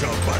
to.